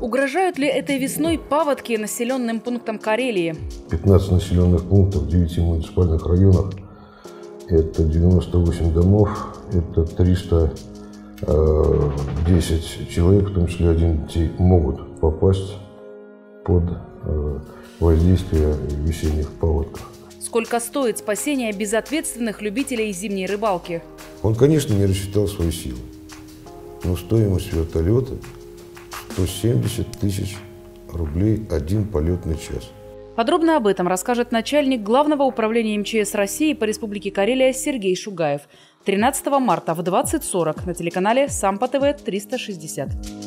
Угрожают ли этой весной паводки населенным пунктам Карелии? 15 населенных пунктов в 9 муниципальных районах. Это 98 домов, это 310 э, человек, в том числе один детей, могут попасть под э, воздействие весенних паводков. Сколько стоит спасение безответственных любителей зимней рыбалки? Он, конечно, не рассчитал свои силы, но стоимость вертолета 170 тысяч рублей один полетный час. Подробно об этом расскажет начальник Главного управления МЧС России по Республике Карелия Сергей Шугаев 13 марта в 20.40 на телеканале Сампа ТВ 360.